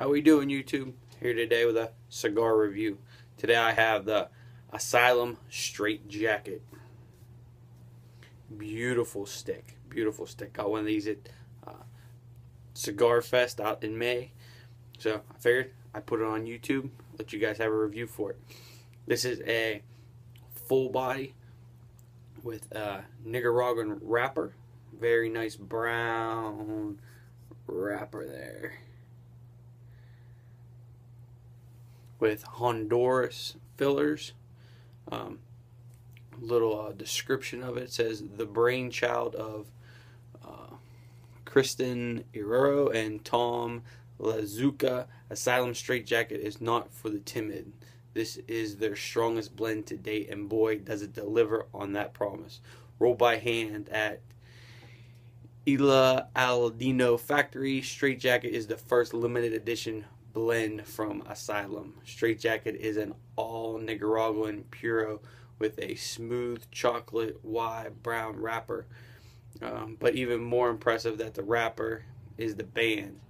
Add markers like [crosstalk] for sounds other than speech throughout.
How we doing YouTube? Here today with a cigar review. Today I have the Asylum Straight Jacket. Beautiful stick. Beautiful stick. Got one of these at uh, Cigar Fest out in May. So I figured I'd put it on YouTube. Let you guys have a review for it. This is a full body with a Nicaraguan wrapper. Very nice brown wrapper there. With Honduras fillers. Um, little uh, description of it says the brainchild of uh, Christian Eiroa and Tom Lazuka. Asylum Straight Jacket is not for the timid. This is their strongest blend to date, and boy, does it deliver on that promise. Roll by hand at Isla Aldino Factory. Straight Jacket is the first limited edition blend from Asylum. Straight Jacket is an all Nicaraguan puro with a smooth chocolate Y brown wrapper. Um, but even more impressive that the wrapper is the band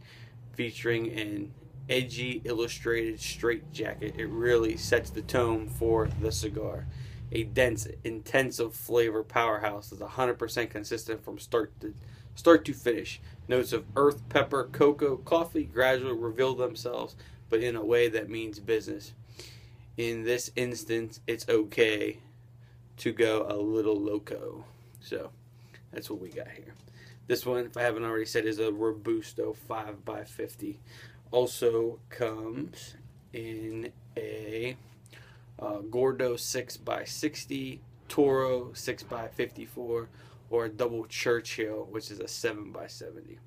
featuring an edgy illustrated straight jacket. It really sets the tone for the cigar. A dense, intensive flavor powerhouse is 100% consistent from start to start to finish. Notes of earth, pepper, cocoa, coffee gradually reveal themselves, but in a way that means business. In this instance, it's okay to go a little loco. So that's what we got here. This one, if I haven't already said, is a Robusto 5x50. Also comes in a uh, Gordo 6x60, Toro 6x54, or a double Churchill, which is a 7 by 70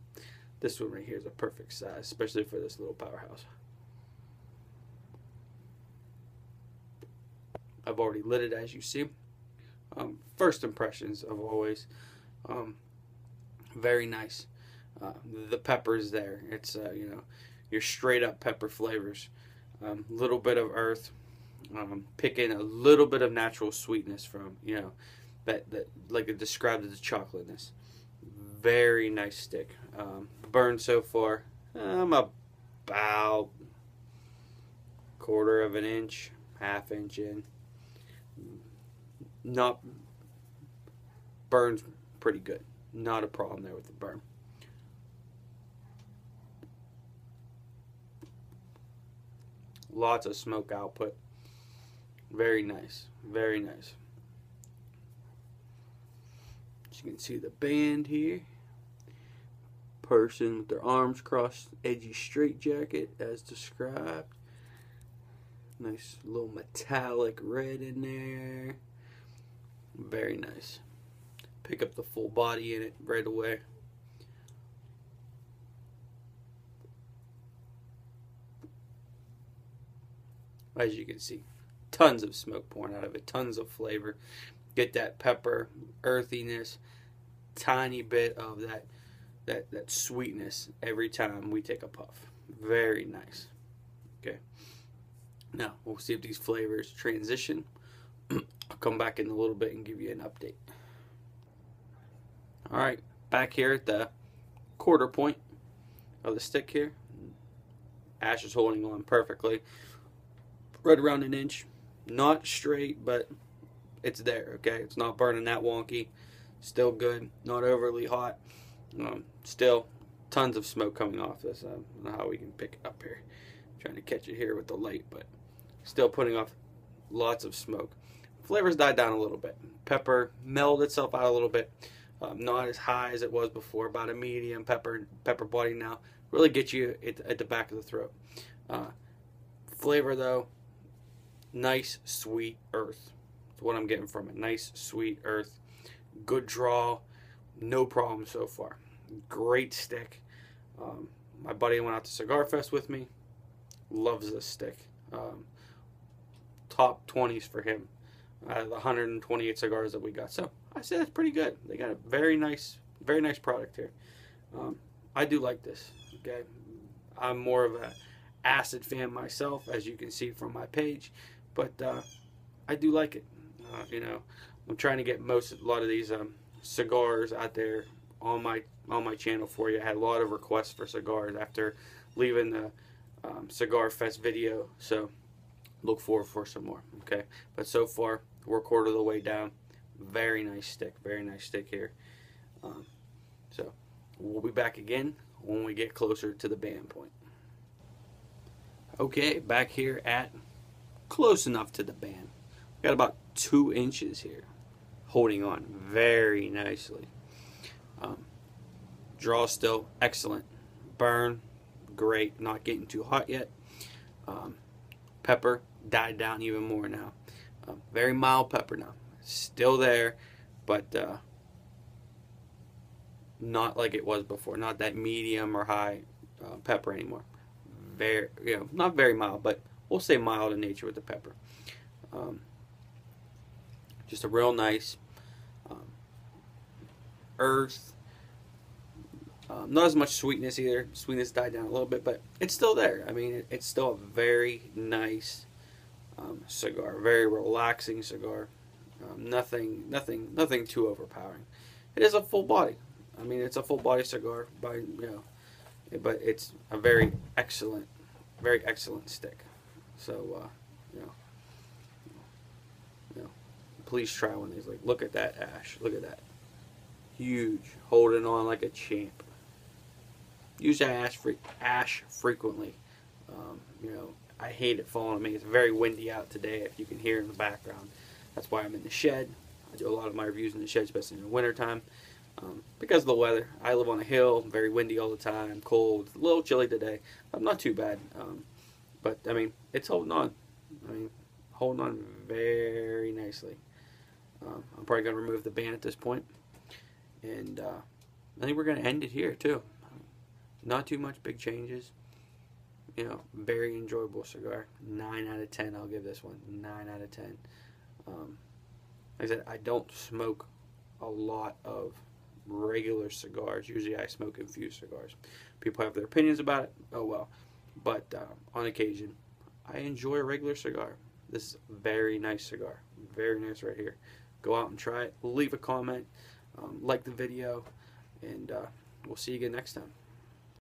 This one right here is a perfect size, especially for this little powerhouse. I've already lit it as you see. Um, first impressions of always. Um, very nice. Uh, the is there. It's, uh, you know, your straight up pepper flavors. A um, little bit of earth. Um, picking a little bit of natural sweetness from, you know, that, that like it described as chocolateness. Very nice stick. Um, burn so far, I'm about quarter of an inch, half inch in. Not burns pretty good. Not a problem there with the burn. Lots of smoke output. Very nice. Very nice. You can see the band here. Person with their arms crossed, edgy straight jacket as described. Nice little metallic red in there. Very nice. Pick up the full body in it right away. As you can see, tons of smoke pouring out of it, tons of flavor get that pepper earthiness, tiny bit of that that that sweetness every time we take a puff. Very nice. Okay. Now we'll see if these flavors transition. [clears throat] I'll come back in a little bit and give you an update. All right, back here at the quarter point of the stick here. Ash is holding on perfectly. Right around an inch. Not straight, but it's there, okay? It's not burning that wonky. Still good, not overly hot. Um, still tons of smoke coming off this. I don't know how we can pick it up here. I'm trying to catch it here with the light, but still putting off lots of smoke. Flavors died down a little bit. Pepper mellowed itself out a little bit. Um, not as high as it was before. About a medium pepper pepper body now. Really get you at, at the back of the throat. Uh, flavor though, nice sweet earth what I'm getting from it. Nice, sweet earth. Good draw. No problem so far. Great stick. Um, my buddy went out to Cigar Fest with me. Loves this stick. Um, top 20s for him. Out of the 128 cigars that we got. So I say that's pretty good. They got a very nice, very nice product here. Um, I do like this. Okay, I'm more of a acid fan myself, as you can see from my page, but uh, I do like it. Uh, you know, I'm trying to get most a lot of these um, cigars out there on my on my channel for you. I had a lot of requests for cigars after leaving the um, Cigar Fest video. So look forward for some more. Okay, but so far we're quarter of the way down. Very nice stick. Very nice stick here. Um, so we'll be back again when we get closer to the band point. Okay, back here at close enough to the band. Got about two inches here, holding on very nicely. Um, draw still excellent. Burn, great. Not getting too hot yet. Um, pepper died down even more now. Uh, very mild pepper now. Still there, but uh, not like it was before. Not that medium or high uh, pepper anymore. Very, you know, not very mild, but we'll say mild in nature with the pepper. Um, just a real nice um, earth. Um, not as much sweetness either. Sweetness died down a little bit, but it's still there. I mean, it, it's still a very nice um, cigar, very relaxing cigar. Um, nothing, nothing, nothing too overpowering. It is a full body. I mean, it's a full body cigar, by you know, but it's a very excellent, very excellent stick. So, uh, you know, you know, please try one of these. Like, look at that ash. Look at that. Huge, holding on like a champ. Use ash free ash frequently. Um, you know, I hate it falling on me. It's very windy out today. If you can hear in the background, that's why I'm in the shed. I do a lot of my reviews in the shed, especially in the wintertime. Um, because of the weather. I live on a hill, very windy all the time, cold, a little chilly today. I'm not too bad. Um, but, I mean, it's holding on. I mean, holding on very nicely. Um, I'm probably going to remove the band at this point. And uh, I think we're going to end it here, too. Not too much big changes. You know, very enjoyable cigar. 9 out of 10, I'll give this one. 9 out of 10. Um, like I said, I don't smoke a lot of regular cigars. Usually I smoke infused cigars. People have their opinions about it. Oh well. But uh, on occasion, I enjoy a regular cigar. This is a very nice cigar. Very nice right here. Go out and try it. Leave a comment. Um, like the video. And uh, we'll see you again next time.